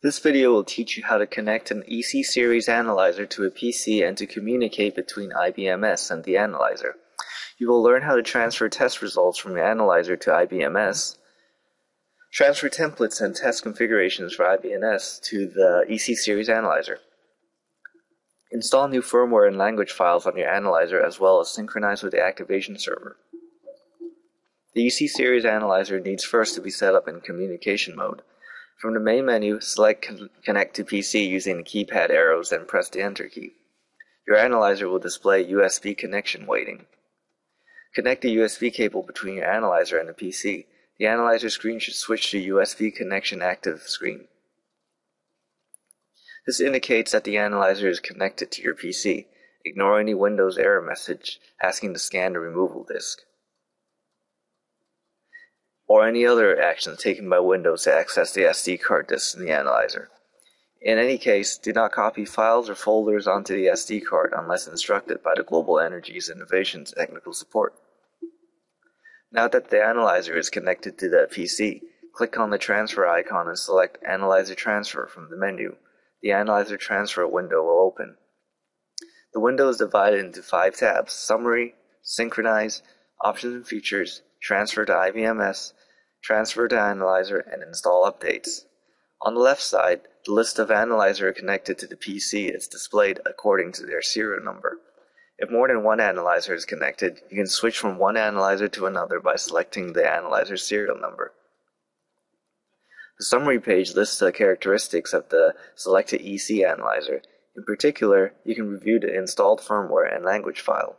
This video will teach you how to connect an EC Series analyzer to a PC and to communicate between IBMS and the analyzer. You will learn how to transfer test results from your analyzer to IBMS, transfer templates and test configurations for IBMS to the EC Series analyzer, install new firmware and language files on your analyzer as well as synchronize with the activation server. The EC Series analyzer needs first to be set up in communication mode. From the main menu, select Connect to PC using the keypad arrows and press the Enter key. Your analyzer will display USB connection waiting. Connect the USB cable between your analyzer and the PC. The analyzer screen should switch to USB connection active screen. This indicates that the analyzer is connected to your PC. Ignore any Windows error message asking to scan the removal disk or any other actions taken by Windows to access the SD card disk in the analyzer. In any case, do not copy files or folders onto the SD card unless instructed by the Global Energies Innovations technical support. Now that the analyzer is connected to the PC, click on the transfer icon and select Analyzer Transfer from the menu. The Analyzer Transfer window will open. The window is divided into five tabs Summary, Synchronize, Options and Features, Transfer to IBMS, transfer to Analyzer, and install updates. On the left side, the list of Analyzer connected to the PC is displayed according to their serial number. If more than one analyzer is connected, you can switch from one analyzer to another by selecting the analyzer serial number. The summary page lists the characteristics of the selected EC analyzer. In particular, you can review the installed firmware and language file.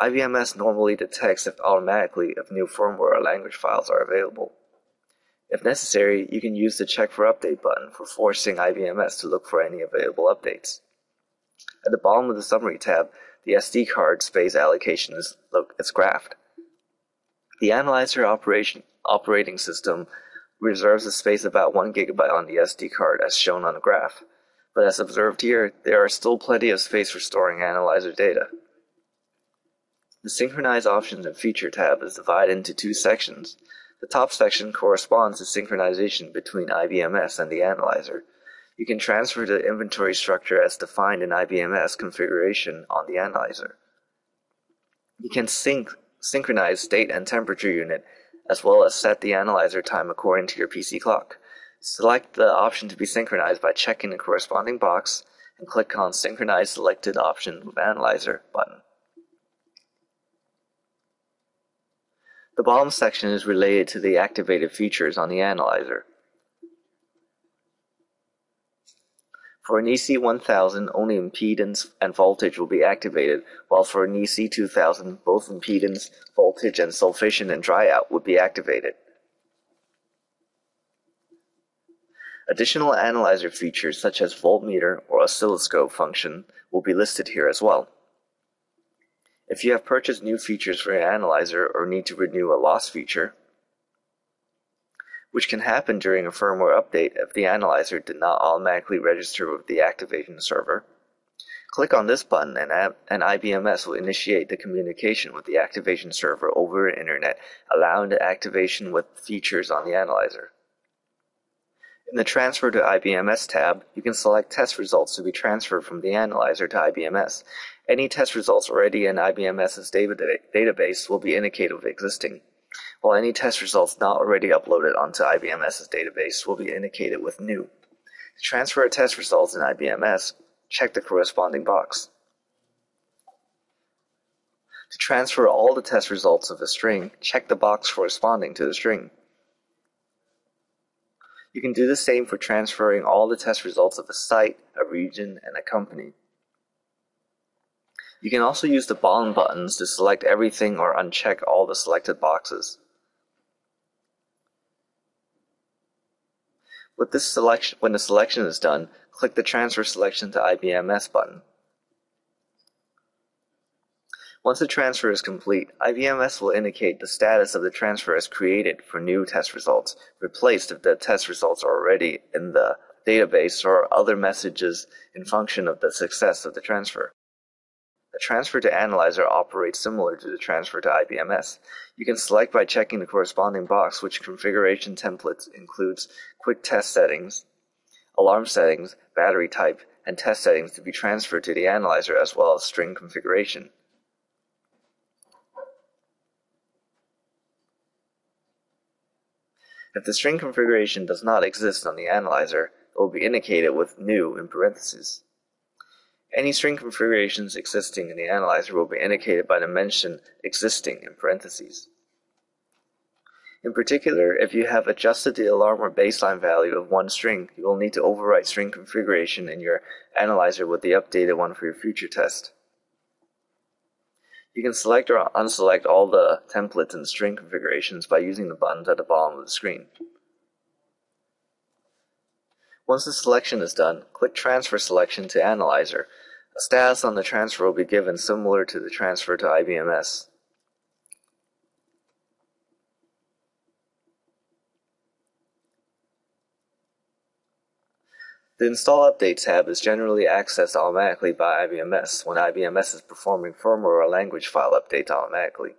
IBMS normally detects if automatically if new firmware or language files are available. If necessary, you can use the Check for Update button for forcing IBMS to look for any available updates. At the bottom of the Summary tab, the SD card space allocation is, is graphed. The Analyzer operation, operating system reserves a space about 1 gigabyte on the SD card as shown on the graph, but as observed here, there are still plenty of space for storing analyzer data. The Synchronize Options and Feature tab is divided into two sections. The top section corresponds to synchronization between IBMS and the analyzer. You can transfer the inventory structure as defined in IBMS configuration on the analyzer. You can sync, synchronize state and temperature unit as well as set the analyzer time according to your PC clock. Select the option to be synchronized by checking the corresponding box and click on Synchronize Selected Option with Analyzer button. The bottom section is related to the activated features on the analyzer. For an EC1000, only impedance and voltage will be activated, while for an EC2000, both impedance, voltage, and sulfation and dryout would be activated. Additional analyzer features such as voltmeter or oscilloscope function will be listed here as well. If you have purchased new features for your analyzer or need to renew a lost feature, which can happen during a firmware update if the analyzer did not automatically register with the activation server, click on this button and, and IBMS will initiate the communication with the activation server over the internet, allowing the activation with features on the analyzer. In the Transfer to IBMS tab, you can select test results to be transferred from the analyzer to IBMS. Any test results already in IBMS's database will be indicated with existing, while any test results not already uploaded onto IBMS's database will be indicated with new. To transfer test results in IBMS, check the corresponding box. To transfer all the test results of a string, check the box corresponding to the string. You can do the same for transferring all the test results of a site, a region, and a company. You can also use the bottom buttons to select everything or uncheck all the selected boxes. With this selection, when the selection is done, click the Transfer Selection to IBMS button. Once the transfer is complete, IBMS will indicate the status of the transfer as created for new test results, replaced if the test results are already in the database or other messages in function of the success of the transfer. Transfer to Analyzer operates similar to the transfer to IBMS. You can select by checking the corresponding box which configuration template includes quick test settings, alarm settings, battery type, and test settings to be transferred to the analyzer as well as string configuration. If the string configuration does not exist on the analyzer, it will be indicated with new in parentheses. Any string configurations existing in the analyzer will be indicated by the mention existing in parentheses. In particular, if you have adjusted the alarm or baseline value of one string, you will need to overwrite string configuration in your analyzer with the updated one for your future test. You can select or unselect all the templates and string configurations by using the buttons at the bottom of the screen. Once the selection is done, click Transfer Selection to Analyzer. A status on the transfer will be given similar to the transfer to IBMS. The Install Update tab is generally accessed automatically by IBMS when IBMS is performing firmware or language file updates automatically.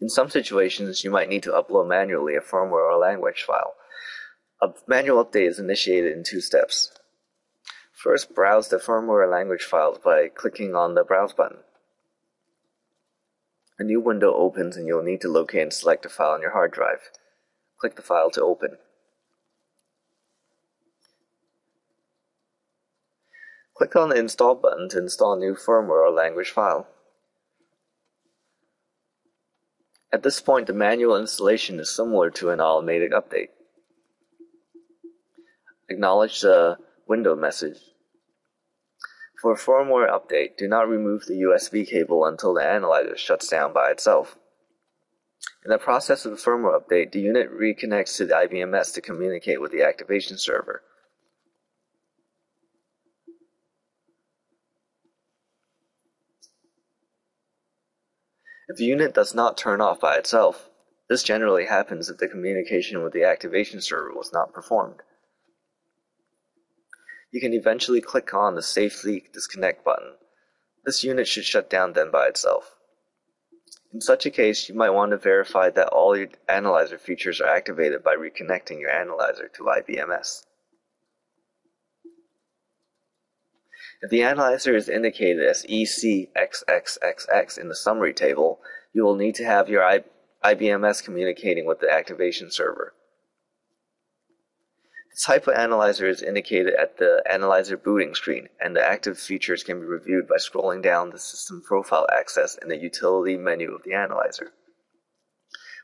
In some situations, you might need to upload manually a firmware or language file. A manual update is initiated in two steps. First, browse the firmware language files by clicking on the Browse button. A new window opens and you'll need to locate and select a file on your hard drive. Click the file to open. Click on the Install button to install a new firmware or language file. At this point, the manual installation is similar to an automated update. Acknowledge the window message. For firmware update, do not remove the USB cable until the analyzer shuts down by itself. In the process of the firmware update, the unit reconnects to the IBMS to communicate with the activation server. If the unit does not turn off by itself, this generally happens if the communication with the activation server was not performed. You can eventually click on the Safely Disconnect button. This unit should shut down then by itself. In such a case, you might want to verify that all your analyzer features are activated by reconnecting your analyzer to IBMS. If the analyzer is indicated as ECXXXX in the summary table, you will need to have your IBMS communicating with the activation server. Of analyzer is indicated at the analyzer booting screen, and the active features can be reviewed by scrolling down the system profile access in the utility menu of the analyzer.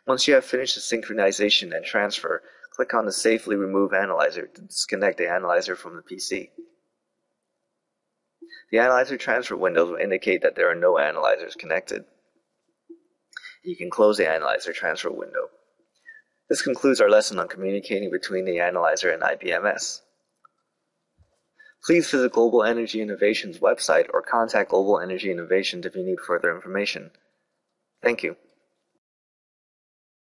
Once you have finished the synchronization and transfer, click on the Safely Remove Analyzer to disconnect the analyzer from the PC. The analyzer transfer windows will indicate that there are no analyzers connected. You can close the analyzer transfer window. This concludes our lesson on communicating between the analyzer and IBMS. Please visit Global Energy Innovation's website or contact Global Energy Innovations if you need further information. Thank you.